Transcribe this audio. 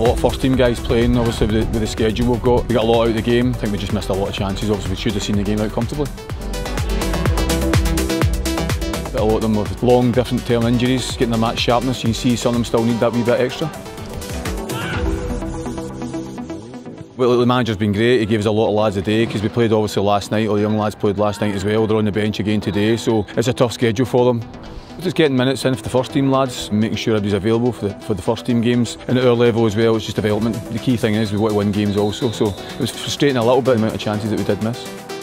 a lot of first team guys playing, obviously with the, with the schedule we've got. We got a lot out of the game. I think we just missed a lot of chances. Obviously, we should have seen the game out comfortably. But a lot of them with long, different term injuries, getting their match sharpness. You can see some of them still need that wee bit extra. Well, the manager's been great. He gave us a lot of lads a day because we played obviously last night. All the young lads played last night as well. They're on the bench again today, so it's a tough schedule for them. Just getting minutes in for the first team lads, making sure everybody's available for the, for the first team games. And at our level as well, it's just development. The key thing is we want to win games also. So it was frustrating a little bit the amount of chances that we did miss.